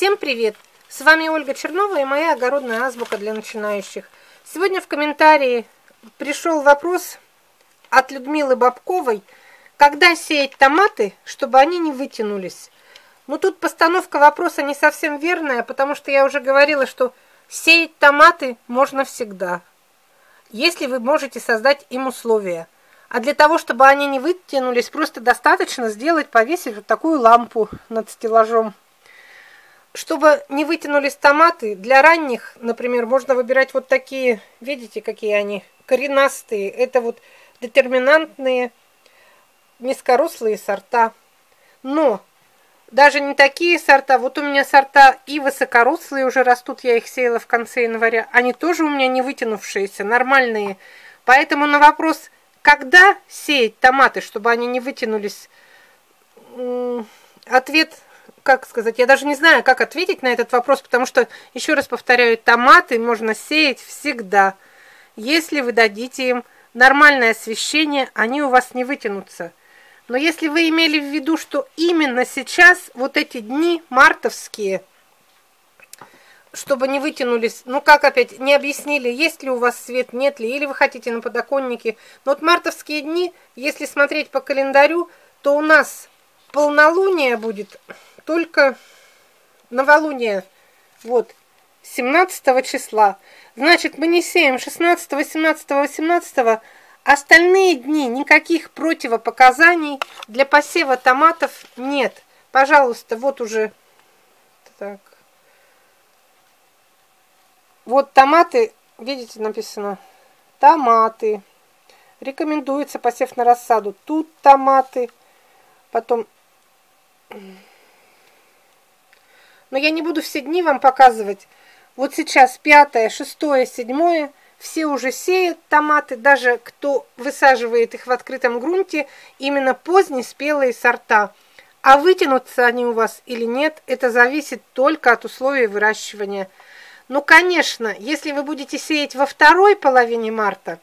Всем привет! С вами Ольга Чернова и моя огородная азбука для начинающих. Сегодня в комментарии пришел вопрос от Людмилы Бабковой, когда сеять томаты, чтобы они не вытянулись. Ну тут постановка вопроса не совсем верная, потому что я уже говорила, что сеять томаты можно всегда, если вы можете создать им условия. А для того, чтобы они не вытянулись, просто достаточно сделать, повесить вот такую лампу над стеллажом. Чтобы не вытянулись томаты, для ранних, например, можно выбирать вот такие, видите, какие они, коренастые. Это вот детерминантные низкорослые сорта. Но даже не такие сорта, вот у меня сорта и высокорослые уже растут, я их сеяла в конце января, они тоже у меня не вытянувшиеся, нормальные. Поэтому на вопрос, когда сеять томаты, чтобы они не вытянулись, ответ как сказать, я даже не знаю, как ответить на этот вопрос, потому что, еще раз повторяю, томаты можно сеять всегда. Если вы дадите им нормальное освещение, они у вас не вытянутся. Но если вы имели в виду, что именно сейчас, вот эти дни мартовские, чтобы не вытянулись, ну как опять, не объяснили, есть ли у вас свет, нет ли, или вы хотите на подоконнике. Но вот мартовские дни, если смотреть по календарю, то у нас полнолуние будет только новолуние, вот, 17 числа. Значит, мы не сеем 16, 18, 18. Остальные дни никаких противопоказаний для посева томатов нет. Пожалуйста, вот уже так. Вот томаты, видите, написано томаты. Рекомендуется посев на рассаду. Тут томаты. Потом но я не буду все дни вам показывать. Вот сейчас пятое, шестое, седьмое, все уже сеют томаты, даже кто высаживает их в открытом грунте, именно поздние спелые сорта. А вытянутся они у вас или нет, это зависит только от условий выращивания. Ну, конечно, если вы будете сеять во второй половине марта,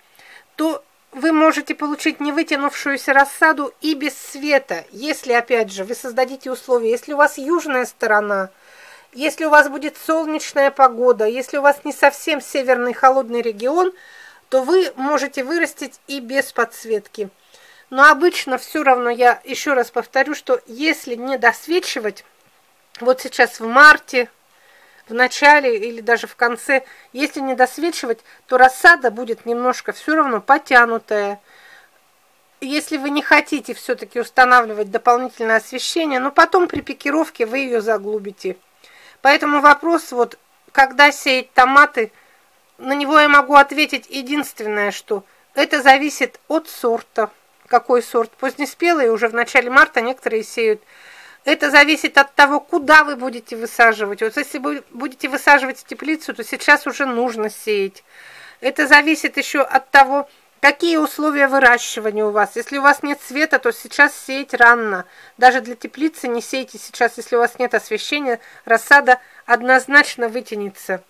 то вы можете получить невытянувшуюся рассаду и без света, если, опять же, вы создадите условия, если у вас южная сторона – если у вас будет солнечная погода, если у вас не совсем северный холодный регион, то вы можете вырастить и без подсветки. Но обычно все равно, я еще раз повторю, что если не досвечивать, вот сейчас в марте, в начале или даже в конце, если не досвечивать, то рассада будет немножко все равно потянутая. Если вы не хотите все-таки устанавливать дополнительное освещение, но потом при пикировке вы ее заглубите. Поэтому вопрос, вот, когда сеять томаты, на него я могу ответить единственное, что это зависит от сорта. Какой сорт? Позднеспелые уже в начале марта некоторые сеют. Это зависит от того, куда вы будете высаживать. Вот если вы будете высаживать в теплицу, то сейчас уже нужно сеять. Это зависит еще от того, Какие условия выращивания у вас? Если у вас нет света, то сейчас сеять рано. Даже для теплицы не сейте сейчас, если у вас нет освещения, рассада однозначно вытянется.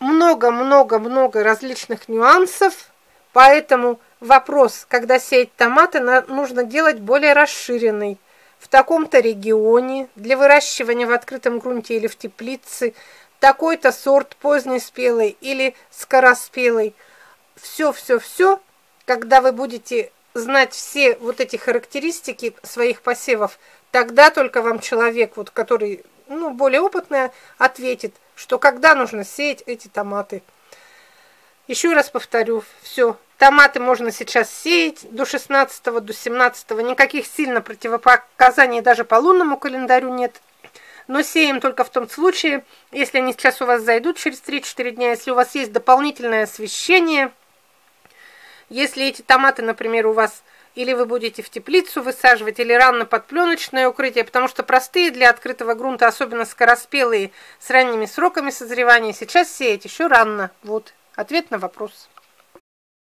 Много-много-много различных нюансов, поэтому вопрос, когда сеять томаты, нужно делать более расширенный. В таком-то регионе, для выращивания в открытом грунте или в теплице, такой-то сорт позднеспелый или скороспелый – все-все-все, когда вы будете знать все вот эти характеристики своих посевов, тогда только вам человек, вот, который ну, более опытный, ответит, что когда нужно сеять эти томаты. Еще раз повторю, все, томаты можно сейчас сеять до 16 до 17 никаких сильно противопоказаний даже по лунному календарю нет. Но сеем только в том случае, если они сейчас у вас зайдут через 3-4 дня, если у вас есть дополнительное освещение – если эти томаты, например, у вас или вы будете в теплицу высаживать, или рано под пленочное укрытие, потому что простые для открытого грунта, особенно скороспелые, с ранними сроками созревания, сейчас сеять еще рано. Вот ответ на вопрос.